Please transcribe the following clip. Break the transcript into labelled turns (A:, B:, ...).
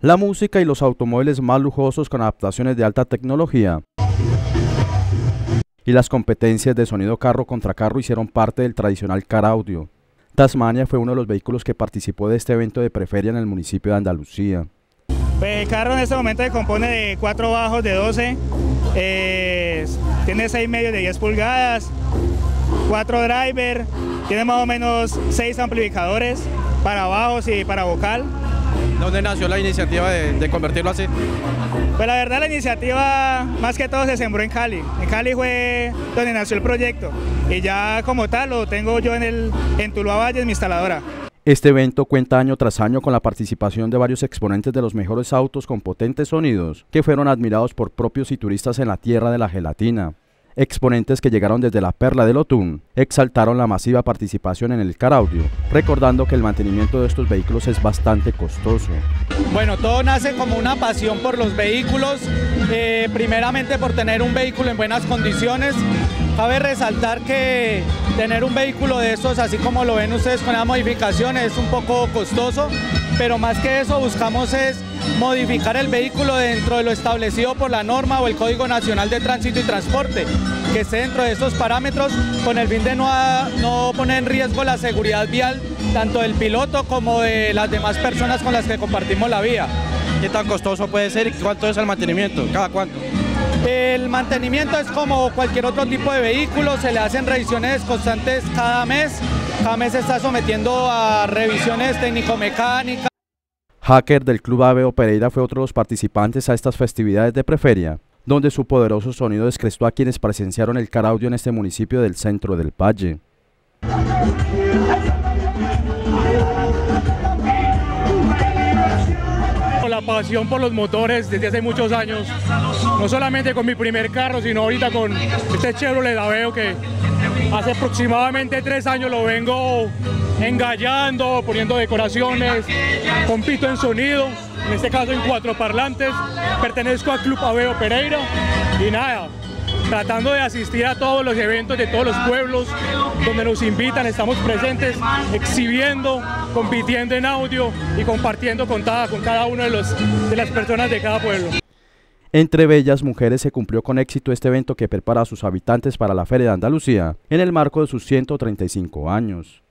A: la música y los automóviles más lujosos con adaptaciones de alta tecnología y las competencias de sonido carro contra carro hicieron parte del tradicional car audio. Tasmania fue uno de los vehículos que participó de este evento de preferia en el municipio de Andalucía.
B: Pues el carro en este momento se compone de cuatro bajos de 12, eh, tiene 6 medios de 10 pulgadas, cuatro driver, tiene más o menos 6 amplificadores para bajos y para vocal.
C: ¿Dónde nació la iniciativa de, convertirlo así?
B: Pues la verdad la iniciativa más que todo se sembró en Cali. En Cali fue donde nació el proyecto y ya como tal lo tengo yo en, el, en Tuluá Valle, mi instaladora.
A: Este evento cuenta año tras año con la participación de varios exponentes de los mejores autos con potentes sonidos que fueron admirados por propios y turistas en la tierra de la gelatina. Exponentes que llegaron desde la Perla del Otún exaltaron la masiva participación en el car audio, recordando que el mantenimiento de estos vehículos es bastante costoso.
D: Bueno, todo nace como una pasión por los vehículos, eh, primeramente por tener un vehículo en buenas condiciones. Cabe resaltar que tener un vehículo de estos, así como lo ven ustedes con las modificaciones, es un poco costoso, pero más que eso buscamos es modificar el vehículo dentro de lo establecido por la norma o el Código Nacional de Tránsito y Transporte, que esté dentro de estos parámetros con el fin de no, no poner en riesgo la seguridad vial tanto del piloto como de las demás personas con las que compartimos la vía.
C: ¿Qué tan costoso puede ser y cuánto es el mantenimiento? ¿Cada cuánto?
D: El mantenimiento es como cualquier otro tipo de vehículo, se le hacen revisiones constantes cada mes, cada mes se está sometiendo a revisiones técnico-mecánicas.
A: Hacker del Club Aveo Pereira fue otro de los participantes a estas festividades de Preferia, donde su poderoso sonido descrestó a quienes presenciaron el car audio en este municipio del centro del Valle.
E: Pasión por los motores desde hace muchos años, no solamente con mi primer carro, sino ahorita con este Chevrolet Aveo que hace aproximadamente tres años lo vengo engallando, poniendo decoraciones, compito en sonido, en este caso en cuatro parlantes, pertenezco al Club Aveo Pereira. Y nada, tratando de asistir a todos los eventos de todos los pueblos donde nos invitan, estamos presentes, exhibiendo, compitiendo en audio y compartiendo con cada, con de las personas de cada pueblo.
A: Entre bellas mujeres se cumplió con éxito este evento que prepara a sus habitantes para la Feria de Andalucía en el marco de sus 135 años.